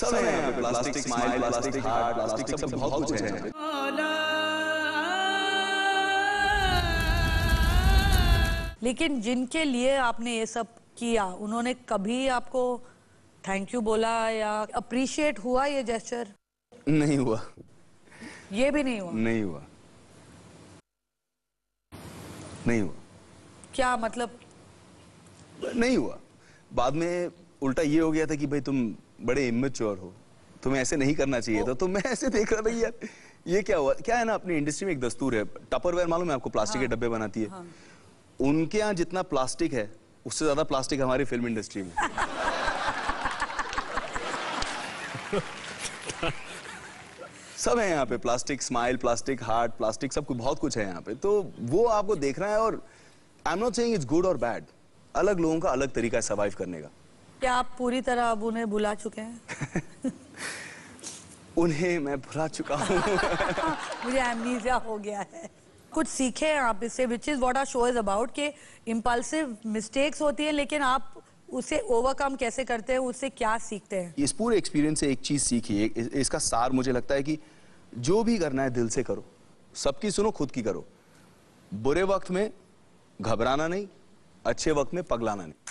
सब है यहाँ पे plastic smile plastic heart plastic सब बहुत कुछ है लेकिन जिनके लिए आपने ये सब किया उन्होंने कभी आपको थैंक यू बोला या अप्रिशिएट हुआ ये जेस्चर नहीं हुआ। ये भी नहीं हुआ? नहीं हुआ। नहीं हुआ। क्या मतलब? नहीं हुआ। बाद में उल्टा ये हो गया था कि भाई तुम बड़े इमेच्योर हो। तुम्हें ऐसे नहीं करना चाहिए था। तो मैं ऐसे देख रहा था कि यार ये क्या हुआ? क्या है ना अपनी इंडस्ट्री में एक दस्तूर है। टपरवेयर मालूम है आपको? प्लास्टिक के डब्बे बनाती है। उनके यहाँ जितना प्लास्टिक है उससे ज़्यादा प्लास्टिक हमारी फ़िल्म इंडस्ट्री में। सब है यहाँ पे। Plastic smile plastic heart plastic सब कुछ बहुत कुछ है यहाँ पे। तो वो आपको देखना है और I am not saying it's good और बैड अलग लोगों का अलग तरीका है सर्वाइव करने का। क्या आप पूरी तरह अब उन्हें भुला चुके हैं? उन्हें मैं भुला चुका हूँ। मुझे एमनीजिया हो गया है। कुछ सीखे हैं आप इससे which is what our show is about कि इम्पल्सिव मिस्टेक्स होती है लेकिन आप उसे ओवरकम कैसे करते हैं उससे क्या सीखते हैं? इस पूरे एक्सपीरियंस से एक चीज़ सीखी इस- इसका सार मुझे लगता है कि जो भी करना है दिल से करो। सबकी सुनो खुद की करो। बुरे वक्त में घबराना नहीं अच्छे वक्त में पगलाना नहीं।